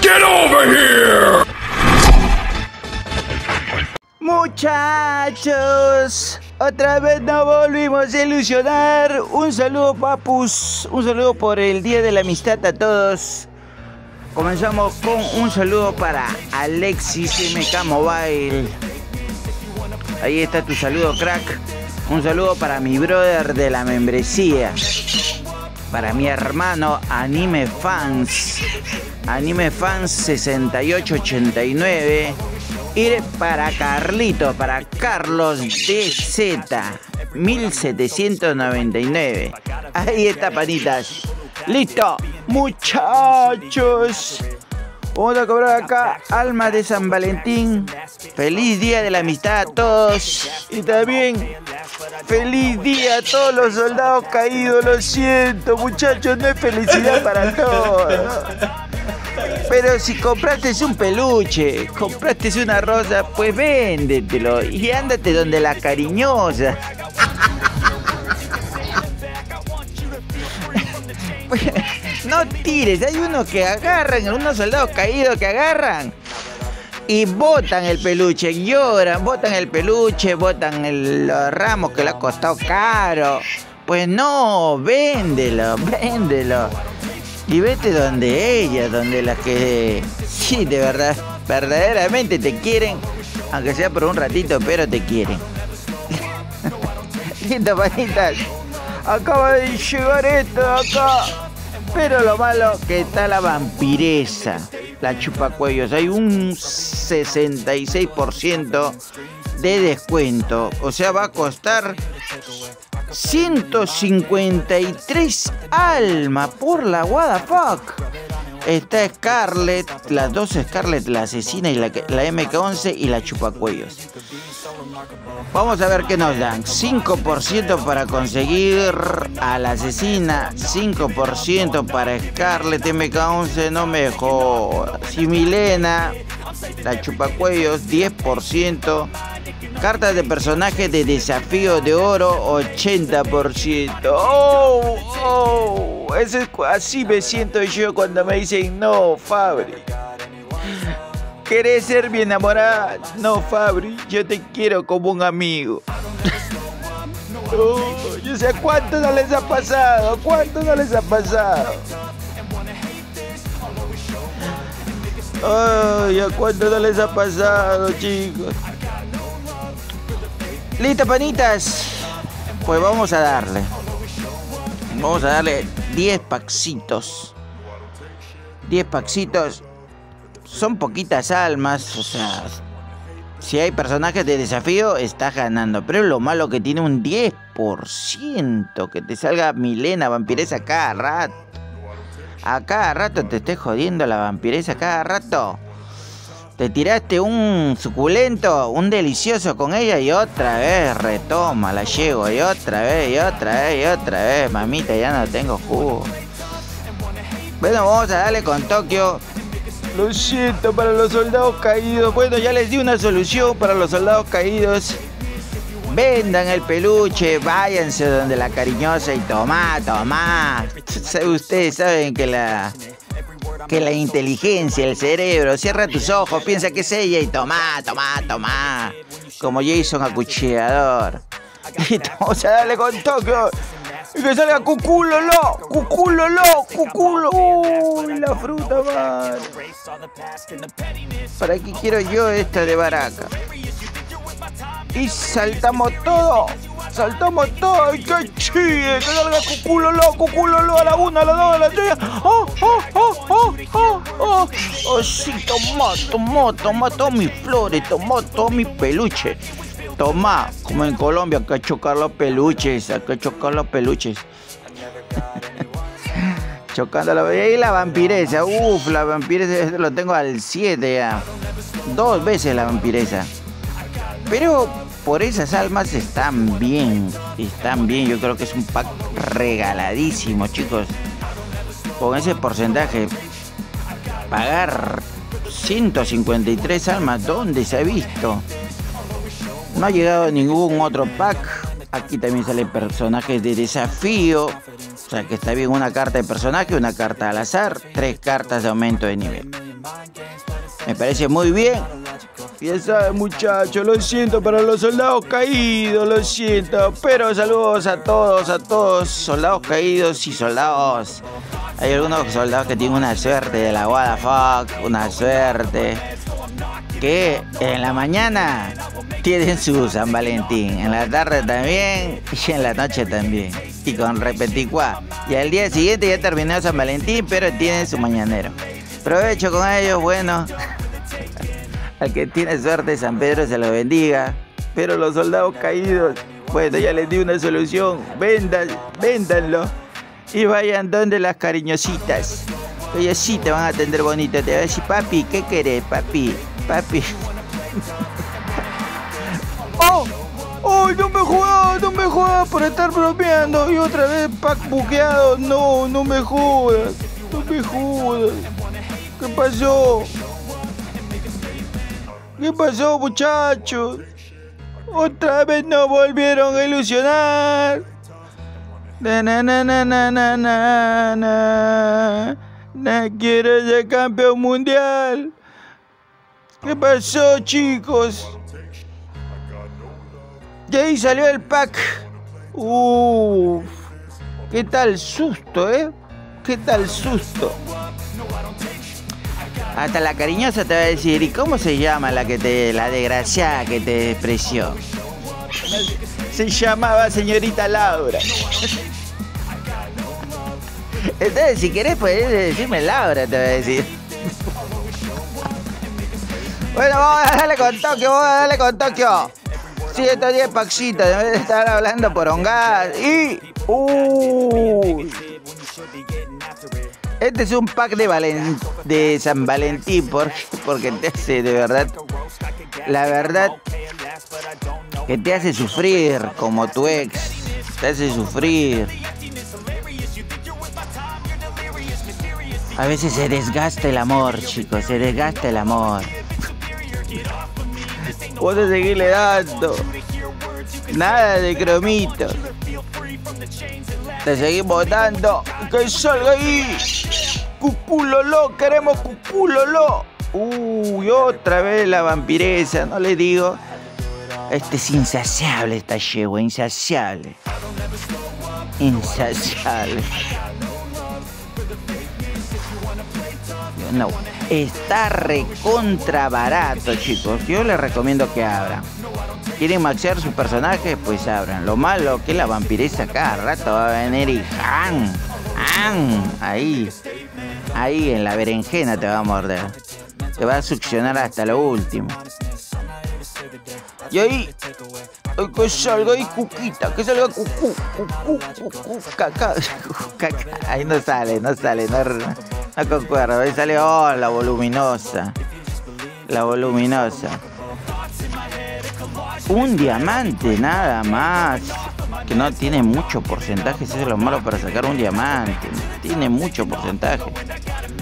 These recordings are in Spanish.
Get over here! Muchachos, otra vez nos volvimos a ilusionar. Un saludo, papus. Un saludo por el Día de la Amistad a todos. Comenzamos con un saludo para Alexis MK Mobile. Ahí está tu saludo, crack. Un saludo para mi brother de la membresía. Para mi hermano Anime Fans. Anime Fans 6889. Y para Carlito, para Carlos DZ 1799. Ahí está, panitas. Listo, muchachos. Vamos a cobrar acá Alma de San Valentín. Feliz día de la amistad a todos. Y también feliz día a todos los soldados caídos. Lo siento, muchachos, no es felicidad para todos. Pero si compraste un peluche, compraste una rosa, pues véndetelo y ándate donde la cariñosa. no tires, hay unos que agarran, unos soldados caídos que agarran y botan el peluche, lloran, botan el peluche, botan el, los ramos que le ha costado caro. Pues no, véndelo, véndelo. Y vete donde ella, donde las que sí, de verdad, verdaderamente te quieren, aunque sea por un ratito, pero te quieren. Listo, panitas. Acaba de llegar esto acá. Pero lo malo que está la vampiresa, la chupacuellos. Hay un 66% de descuento. O sea, va a costar 153 almas por la what the fuck. Está Scarlett, las dos Scarlett, la asesina y la, la MK11 y la chupacuellos. Vamos a ver qué nos dan. 5% para conseguir a la asesina, 5% para Scarlett MK11, no me jodas. Y Milena, la chupacuellos, 10%. Cartas de personajes de desafío de oro, 80%. ¡Oh! ¡Oh! Ese, así me siento yo cuando me dicen no, Fabri. ¿Querés ser mi enamorada? No, Fabri, yo te quiero como un amigo. Oh, yo sé cuánto no les ha pasado, cuánto no les ha pasado. Ay, ¿a cuánto no les ha pasado, chicos? Listo, panitas. Pues vamos a darle. Vamos a darle 10 paxitos. 10 paxitos. Son poquitas almas. O sea, si hay personajes de desafío, estás ganando. Pero lo malo que tiene un 10%. Que te salga Milena, vampiresa cada rato. A cada rato te esté jodiendo la vampiresa cada rato. Te tiraste un suculento, un delicioso con ella y otra vez retoma, la llego y otra vez y otra vez y otra vez, mamita, ya no tengo jugo. Bueno, vamos a darle con Tokio. Lo siento para los soldados caídos. Bueno, ya les di una solución para los soldados caídos. Vendan el peluche, váyanse donde la cariñosa y tomá, tomá. Ustedes saben que la que la inteligencia, el cerebro, cierra tus ojos, piensa que es ella y toma, toma, toma. Como Jason acuchillador. Y vamos a darle con Tokio. Y que salga cucúlolo, cucúlolo, cuculo. Uy, la fruta, man. ¿Para qué quiero yo esta de baraca? Y saltamos todo. Saltamos todo. ¡Y qué chille! Que salga cucúlolo, cucúlolo a la una, a la dos, a la tres. ¡Oh, oh, oh, oh, oh, oh! ¡Oh, sí, toma, toma, toma todos mis flores, toma todos mis peluches. Toma, como en Colombia, que chocar los peluches, que chocar los peluches. Chocando la... Y la vampiresa, uff, la vampiresa lo tengo al 7 ya. Dos veces la vampiresa. Pero por esas almas están bien, están bien. Yo creo que es un pack regaladísimo, chicos. Con ese porcentaje, pagar 153 almas, ¿dónde se ha visto? No ha llegado ningún otro pack. Aquí también salen personajes de desafío. sea que está bien una carta de personaje, una carta al azar, tres cartas de aumento de nivel. Me parece muy bien. Ya saben muchachos, lo siento para los soldados caídos, lo siento. Pero saludos a todos, a todos, soldados caídos y soldados. Hay algunos soldados que tienen una suerte de la fuck, una suerte. Que en la mañana tienen su San Valentín, en la tarde también y en la noche también. Y con repeticuá. Y al día siguiente ya terminó San Valentín, pero tienen su mañanero. Provecho con ellos, bueno. Al que tiene suerte, San Pedro se lo bendiga. Pero los soldados caídos, bueno, ya les di una solución. Vendan, véndanlo. Y vayan donde las cariñositas. Ellos sí te van a atender bonito. Te van a decir, papi, ¿qué querés, papi? Papi. No me jodas, no me jodas por estar bromeando. Y otra vez pack buqueado. No, no me jodas. No me jodas. ¿Qué pasó? ¿Qué pasó, muchachos? Otra vez nos volvieron a ilusionar. Na, na, na, na, na, na, na, na. quiero ser campeón mundial. ¿Qué pasó, chicos? Y ahí salió el pack. Uff. ¿Qué tal susto, eh? ¿Qué tal susto? Hasta la cariñosa te va a decir, ¿y cómo se llama la que te, la desgraciada que te despreció? Se llamaba señorita Laura. Entonces, si querés, puedes decirme Laura, te voy a decir. Bueno, vamos a darle con Tokio, vamos a darle con Tokio. 110 paxitos, de estar hablando por ongas. Y. Uh, este es un pack de, de San Valentín porque, te hace de verdad, la verdad, que te hace sufrir como tu ex, te hace sufrir. A veces se desgasta el amor, chicos, se desgasta el amor. Puedo seguirle dando. Nada de cromitos. Te seguimos dando. ¡Que salga ahí! ¡Cuculolo! ¡Queremos cuculolo! Uy, otra vez la vampiresa, no le digo. Este es insaciable esta yegua, insaciable. Insaciable. No, está recontra barato, chicos. Yo les recomiendo que abran quieren maxear su personaje, pues abran. Lo malo que la vampiresa cada rato va a venir y ¡han! ¡han! Ahí, ahí en la berenjena te va a morder. Te va a succionar hasta lo último. Y ahí, que salga ahí cuquita, que salga cucú, cucú, cucú, caca, caca. Ahí no sale, no sale, no, no concuerdo. Ahí sale, oh, la voluminosa. La voluminosa un diamante nada más. Que no tiene mucho porcentaje, eso es lo malo para sacar un diamante. Tiene mucho porcentaje.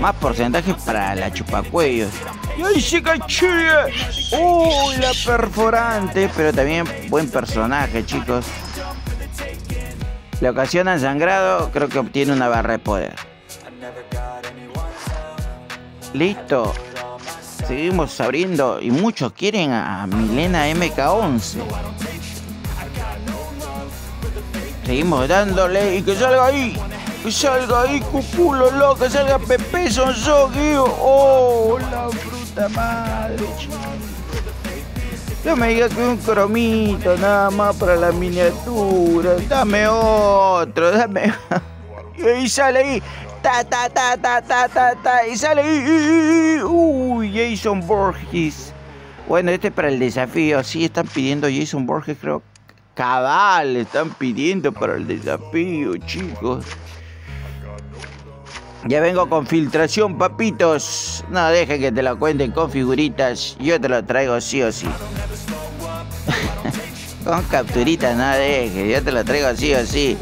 Más porcentaje para la chupacuellos. ¡Y ahí se ¡Uy, la perforante! Pero también buen personaje, chicos. Le ocasiona sangrado, creo que obtiene una barra de poder. Listo seguimos abriendo y muchos quieren a Milena MK11. Seguimos dándole y que salga ahí. Que salga ahí, cuculo, que salga Pepe Sonsogi. Oh, la fruta madre, No me digas que un cromito nada más para la miniatura. Dame otro, dame. Y ahí sale ahí ta, ta, ta, ta, ta, ta, ta, y sale, uy, Jason Borges. Bueno, este es para el desafío, sí, están pidiendo Jason Borges, creo, cabal, están pidiendo para el desafío, chicos. Ya vengo con filtración, papitos. No dejen que te lo cuenten con figuritas. Yo te lo traigo sí o sí. con capturitas, no dejes. Yo te lo traigo sí o sí.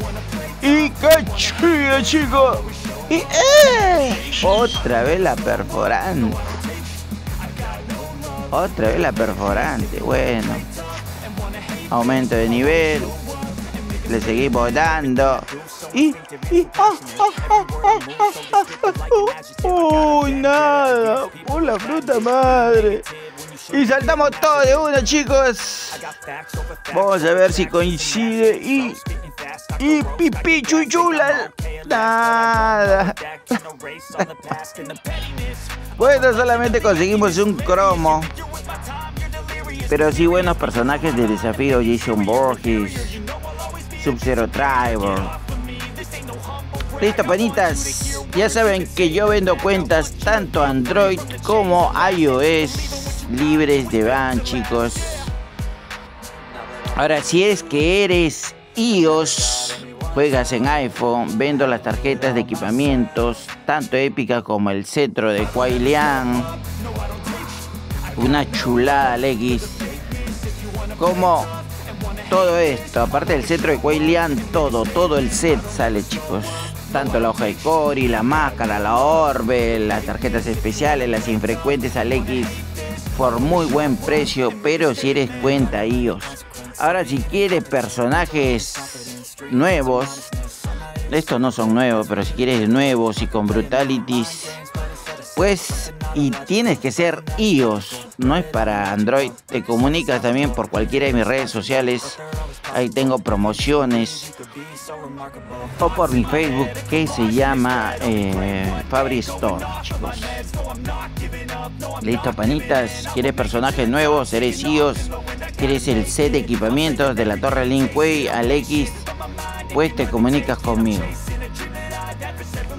Y qué chicos. ¡Eh! Otra vez la perforante. Otra vez la perforante. Bueno. Aumento de nivel. le seguimos dando. Y, y, ah, ah, ah, ¡Uy, nada! ¡Por la fruta madre! Y saltamos todo de uno, chicos. Vamos a ver si coincide. Y. Y pipi chuchula. Nada. bueno, solamente conseguimos un cromo. Pero sí buenos personajes de desafío. Jason Borges. Sub-Zero Driver. Listo, panitas. Ya saben que yo vendo cuentas tanto Android como iOS libres de ban, chicos. Ahora, si es que eres iOS, juegas en iPhone, vendo las tarjetas de equipamientos, tanto épicas como el cetro de Kuai Liang, una chulada X, como todo esto, aparte del cetro de Kuai Liang, todo, todo el set sale, chicos. Tanto la hoja de Cori, la máscara, la orbe, las tarjetas especiales, las infrecuentes X por muy buen precio, pero si eres cuenta iOS. Ahora si quieres personajes nuevos, estos no son nuevos, pero si quieres nuevos y con brutalities, pues y tienes que ser iOS, no es para Android. Te comunicas también por cualquiera de mis redes sociales. Ahí tengo promociones. O por mi Facebook que se llama eh, Fabri Store, chicos. Listo, panitas. ¿Quieres personajes nuevos? ¿Eres iOS? ¿Quieres el set de equipamientos de la Torre Linkway al X? Pues te comunicas conmigo.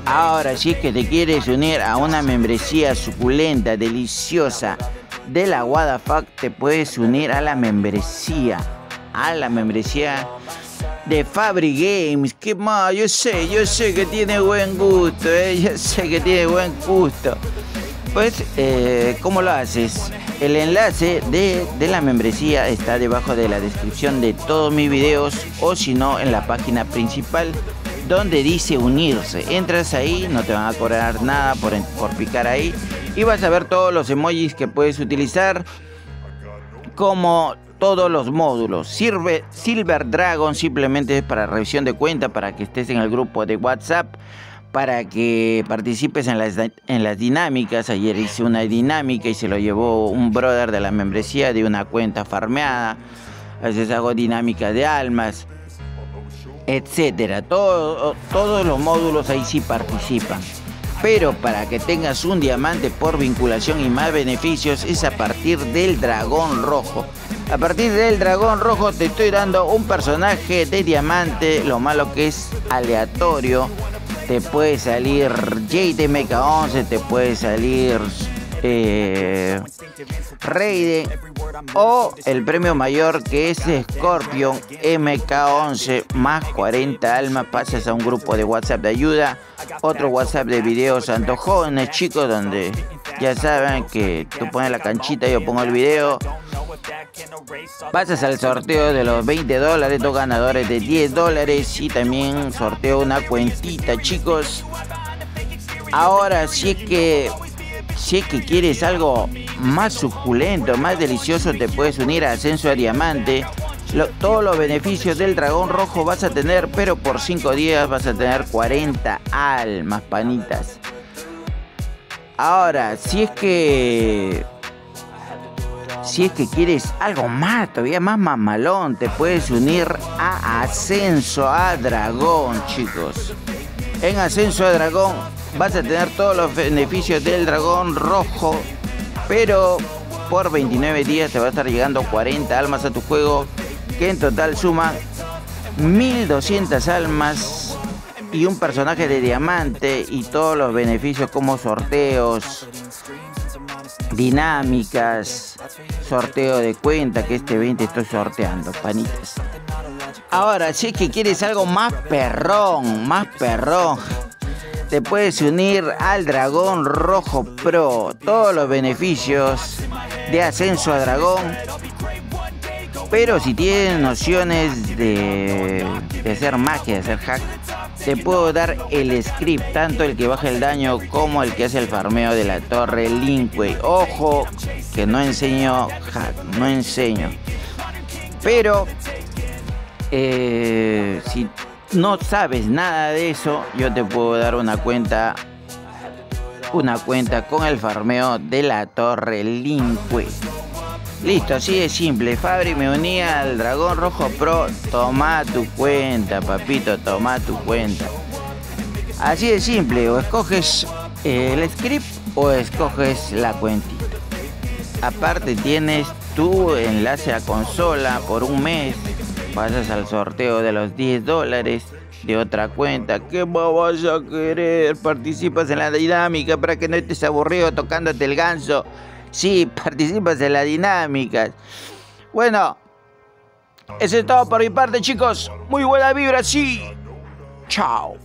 Ahora, si es que te quieres unir a una membresía suculenta, deliciosa de la WADAFAC, te puedes unir a la membresía. A la membresía de Fabri Games. ¿Qué más? Yo sé, yo sé que tiene buen gusto, ¿eh? yo sé que tiene buen gusto. Pues, eh, ¿cómo lo haces? El enlace de, de, la membresía está debajo de la descripción de todos mis videos o si no en la página principal donde dice unirse. Entras ahí, no te van a cobrar nada por, por picar ahí y vas a ver todos los emojis que puedes utilizar como todos los módulos. Sirve Silver Dragon simplemente es para revisión de cuenta, para que estés en el grupo de WhatsApp, para que participes en las, en las dinámicas. Ayer hice una dinámica y se lo llevó un brother de la membresía de una cuenta farmeada. A veces hago dinámica de almas etcétera. Todo, todos los módulos ahí sí participan. Pero para que tengas un diamante por vinculación y más beneficios es a partir del dragón rojo. A partir del dragón rojo te estoy dando un personaje de diamante, lo malo que es aleatorio. Te puede salir Jade MK11, te puede salir eh, Raiden o el premio mayor que es Scorpion MK11 más 40 almas. Pasas a un grupo de WhatsApp de ayuda, otro WhatsApp de videos antojones, chicos, donde ya saben que tú pones la canchita, y yo pongo el video. Pasas al sorteo de los 20 dólares, dos ganadores de 10 dólares y también sorteo una cuentita, chicos. Ahora sí es que si es que quieres algo más suculento, más delicioso, te puedes unir a Ascenso a Diamante. todos los beneficios del dragón rojo vas a tener, pero por 5 días vas a tener 40 almas, panitas. Ahora, si es que... Si es que quieres algo más, todavía más mamalón, te puedes unir a Ascenso a Dragón, chicos. En Ascenso a Dragón vas a tener todos los beneficios del dragón rojo, pero por 29 días te va a estar llegando 40 almas a tu juego, que en total suman 1200 almas y un personaje de diamante y todos los beneficios como sorteos, dinámicas, sorteo de cuenta que este 20 estoy sorteando, panitas. Ahora, si es que quieres algo más perrón, más perrón, te puedes unir al Dragón Rojo Pro. Todos los beneficios de ascenso a Dragón. Pero si tienes nociones de, hacer magia, de hacer hack, te puedo dar el script, tanto el que baja el daño como el que hace el farmeo de la torre Linkway. Ojo, que no enseño hack, no enseño. Pero Eh, si no sabes nada de eso, yo te puedo dar una cuenta. Una cuenta con el farmeo de la Torre Linque. Listo, así de simple. Fabri me unía al Dragón Rojo Pro. Toma tu cuenta, papito, toma tu cuenta. Así de simple, o escoges el script o escoges la cuentita. Aparte tienes tu enlace a consola por un mes. Pasas al sorteo de los 10 dólares de otra cuenta. ¿Qué vas a querer? Participas en la dinámica para que no estés aburrido tocándote el ganso. Sí, participas en la dinámica. Bueno, eso es todo por mi parte, chicos. Muy buena vibra, sí. Chao.